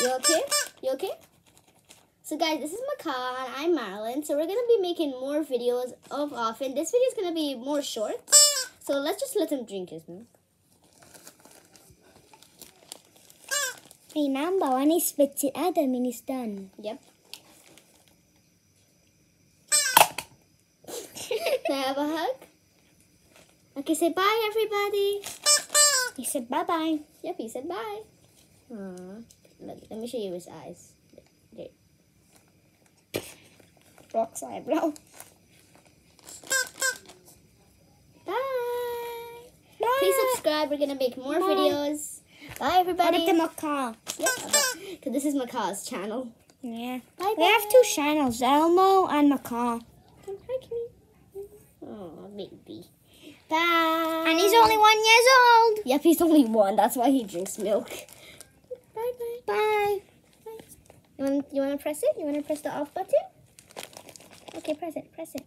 You okay? You okay? So guys, this is Macaw and I'm Marilyn. So we're gonna be making more videos of often. This video is gonna be more short. So let's just let him drink his milk. Hey, number when he spits it out, mean he's done. Yep. Can I have a hug? Okay, say bye everybody. He said bye bye. Yep, he said bye. Aww. Let, let me show you his eyes. There. Rock's eyebrow. Bye. Bye. Please subscribe. We're gonna make more Bye. videos. Bye everybody. it to macaw. Because this is Macaw's channel. Yeah. Bye We have two channels, Elmo and macaw. Hi, Kimmy. Oh, baby. Bye. And he's only one years old. Yep, he's only one. That's why he drinks milk. Bye bye. Bye. You want you want to press it? You want to press the off button? Okay, press it. Press it.